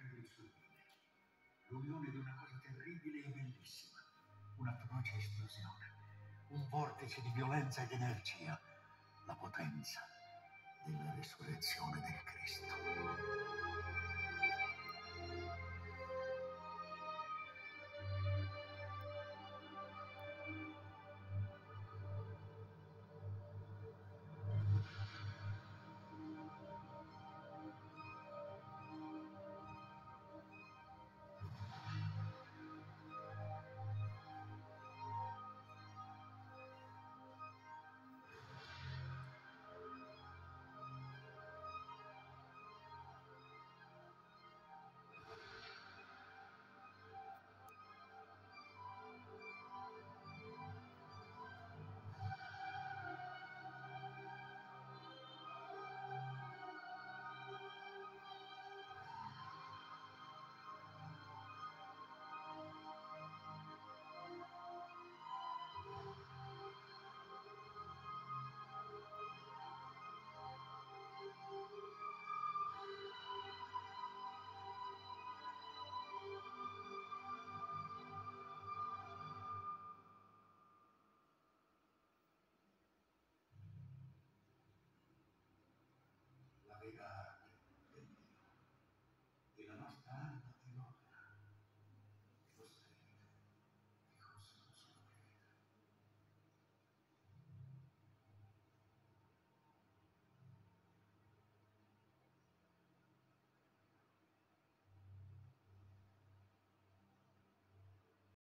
tocca del suo bene. L'unione di una cosa terribile e bellissima, Una un'atroce esplosione, un vortice di violenza ed energia, la potenza.